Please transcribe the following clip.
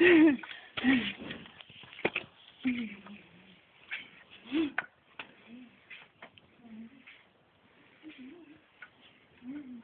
Mm-hmm. Mm-hmm.